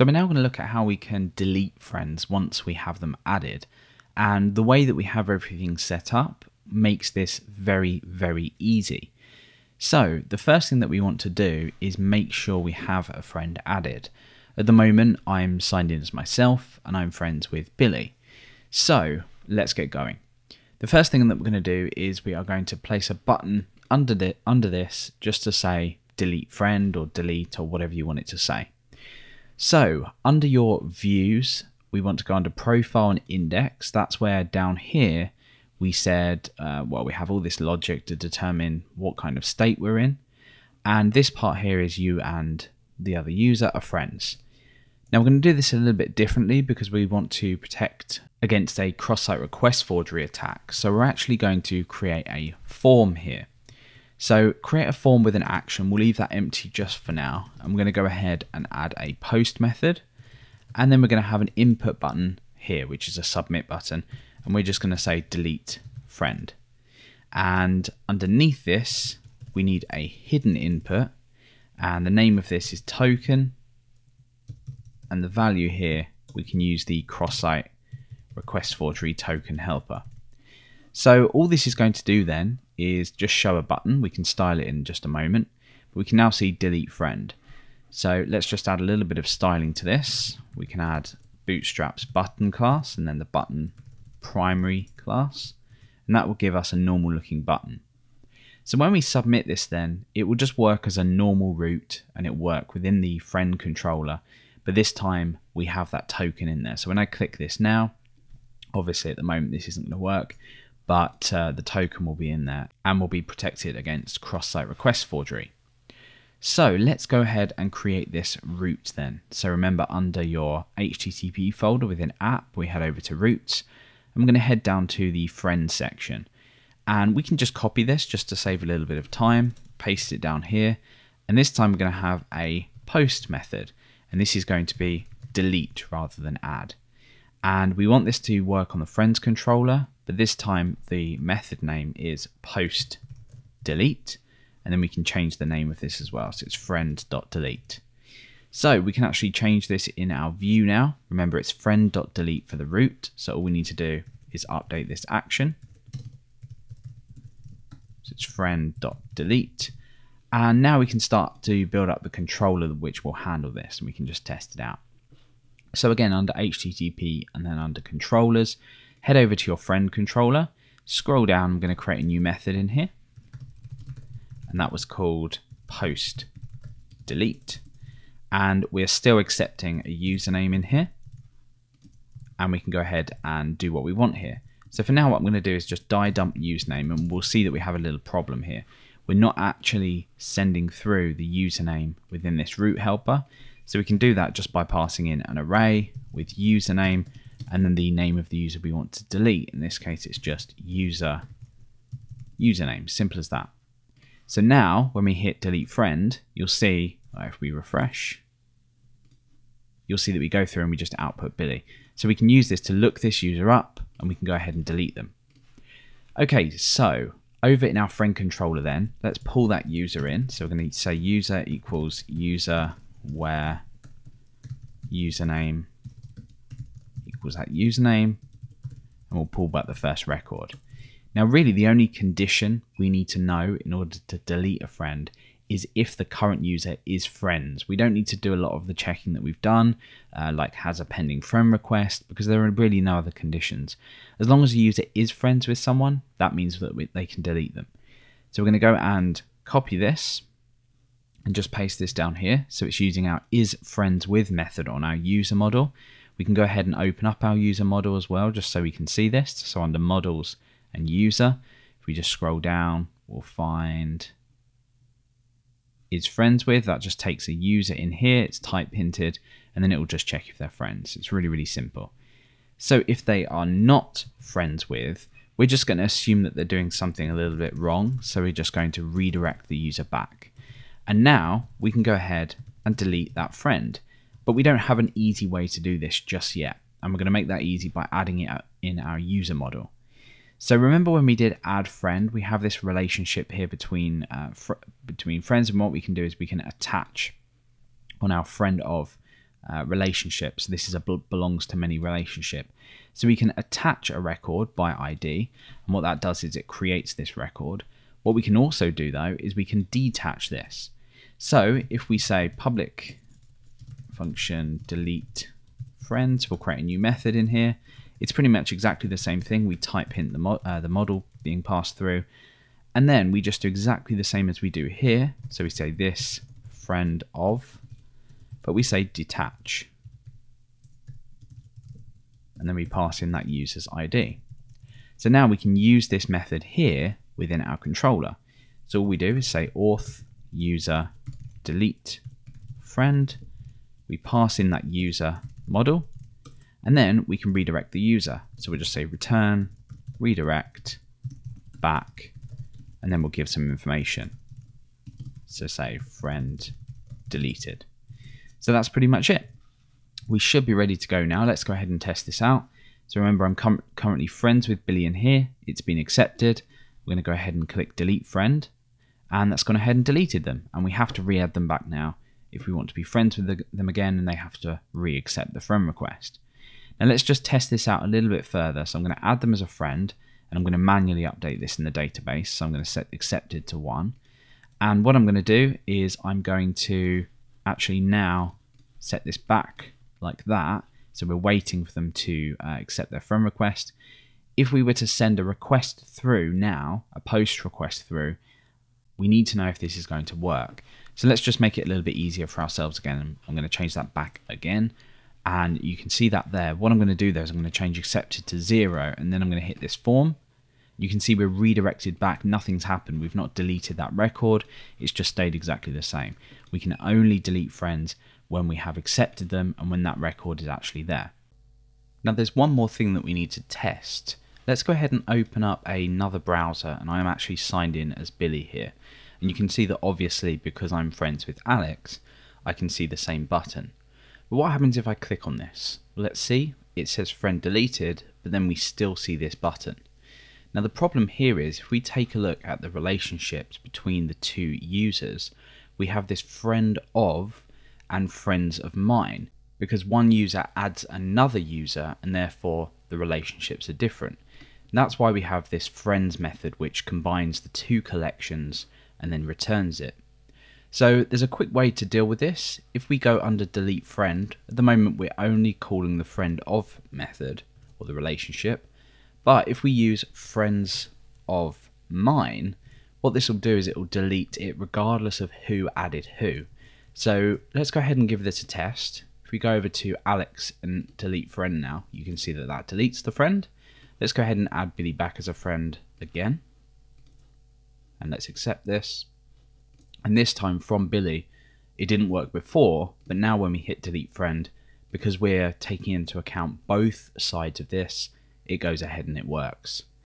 So we're now going to look at how we can delete friends once we have them added. And the way that we have everything set up makes this very, very easy. So the first thing that we want to do is make sure we have a friend added. At the moment, I'm signed in as myself and I'm friends with Billy. So let's get going. The first thing that we're going to do is we are going to place a button under, the, under this just to say delete friend or delete or whatever you want it to say. So under your views, we want to go under profile and index. That's where down here we said, uh, well, we have all this logic to determine what kind of state we're in. And this part here is you and the other user are friends. Now we're going to do this a little bit differently because we want to protect against a cross-site request forgery attack. So we're actually going to create a form here. So create a form with an action. We'll leave that empty just for now. I'm going to go ahead and add a post method. And then we're going to have an input button here, which is a submit button. And we're just going to say delete friend. And underneath this, we need a hidden input. And the name of this is token. And the value here, we can use the cross-site request forgery token helper. So all this is going to do then is just show a button. We can style it in just a moment. But we can now see delete friend. So let's just add a little bit of styling to this. We can add Bootstrap's button class and then the button primary class. And that will give us a normal looking button. So when we submit this then, it will just work as a normal route and it will work within the friend controller. But this time we have that token in there. So when I click this now, obviously at the moment this isn't going to work, but uh, the token will be in there and will be protected against cross-site request forgery. So let's go ahead and create this route then. So remember under your HTTP folder within app, we head over to routes. I'm going to head down to the friends section and we can just copy this just to save a little bit of time, paste it down here. And this time we're going to have a post method and this is going to be delete rather than add. And we want this to work on the friends controller but this time the method name is post delete and then we can change the name of this as well. So it's friend.delete so we can actually change this in our view now. Remember it's friend.delete for the route. So all we need to do is update this action. So it's friend.delete and now we can start to build up the controller which will handle this. And we can just test it out. So again under http and then under controllers head over to your friend controller, scroll down, I'm going to create a new method in here. And that was called post delete. And we're still accepting a username in here. And we can go ahead and do what we want here. So for now, what I'm going to do is just die dump username, and we'll see that we have a little problem here. We're not actually sending through the username within this route helper. So we can do that just by passing in an array with username and then the name of the user we want to delete. In this case, it's just user username, simple as that. So now when we hit delete friend, you'll see, uh, if we refresh, you'll see that we go through and we just output Billy. So we can use this to look this user up and we can go ahead and delete them. Okay, so over in our friend controller then, let's pull that user in. So we're going to say user equals user where username equals that username, and we'll pull back the first record. Now, really, the only condition we need to know in order to delete a friend is if the current user is friends. We don't need to do a lot of the checking that we've done, uh, like has a pending friend request, because there are really no other conditions. As long as the user is friends with someone, that means that we, they can delete them. So we're going to go and copy this and just paste this down here. So it's using our is friends with method on our user model. We can go ahead and open up our user model as well, just so we can see this. So under models and user, if we just scroll down, we'll find is friends with. That just takes a user in here. It's type hinted, and then it will just check if they're friends. It's really, really simple. So if they are not friends with, we're just going to assume that they're doing something a little bit wrong. So we're just going to redirect the user back. And now we can go ahead and delete that friend. But we don't have an easy way to do this just yet. And we're going to make that easy by adding it in our user model. So remember when we did add friend, we have this relationship here between uh, fr between friends, and what we can do is we can attach on our friend of uh, relationship. So this is a belongs to many relationship. So we can attach a record by ID, and what that does is it creates this record. What we can also do though is we can detach this. So if we say public function delete friends, we'll create a new method in here. It's pretty much exactly the same thing. We type in the, mo uh, the model being passed through, and then we just do exactly the same as we do here. So we say this friend of, but we say detach. And then we pass in that user's ID. So now we can use this method here within our controller. So all we do is say auth user delete friend. We pass in that user model and then we can redirect the user. So we'll just say return, redirect, back, and then we'll give some information. So say friend deleted. So that's pretty much it. We should be ready to go now. Let's go ahead and test this out. So remember, I'm currently friends with Billy in here. It's been accepted. We're going to go ahead and click delete friend. And that's gone ahead and deleted them. And we have to re-add them back now if we want to be friends with the, them again and they have to re-accept the friend request. Now let's just test this out a little bit further. So I'm going to add them as a friend and I'm going to manually update this in the database. So I'm going to set accepted to one. And what I'm going to do is I'm going to actually now set this back like that. So we're waiting for them to uh, accept their friend request. If we were to send a request through now, a post request through, we need to know if this is going to work. So let's just make it a little bit easier for ourselves again. I'm going to change that back again. And you can see that there. What I'm going to do there is I'm going to change accepted to zero. And then I'm going to hit this form. You can see we're redirected back. Nothing's happened. We've not deleted that record. It's just stayed exactly the same. We can only delete friends when we have accepted them and when that record is actually there. Now there's one more thing that we need to test. Let's go ahead and open up another browser and I'm actually signed in as Billy here. And you can see that obviously because I'm friends with Alex, I can see the same button. But what happens if I click on this? Let's see, it says friend deleted, but then we still see this button. Now the problem here is if we take a look at the relationships between the two users, we have this friend of and friends of mine because one user adds another user and therefore the relationships are different. And that's why we have this friends method which combines the two collections and then returns it. So there's a quick way to deal with this. If we go under delete friend, at the moment we're only calling the friend of method or the relationship. But if we use friends of mine, what this will do is it will delete it regardless of who added who. So let's go ahead and give this a test. If we go over to Alex and delete friend now, you can see that that deletes the friend. Let's go ahead and add Billy back as a friend again. And let's accept this. And this time from Billy, it didn't work before, but now when we hit delete friend, because we're taking into account both sides of this, it goes ahead and it works.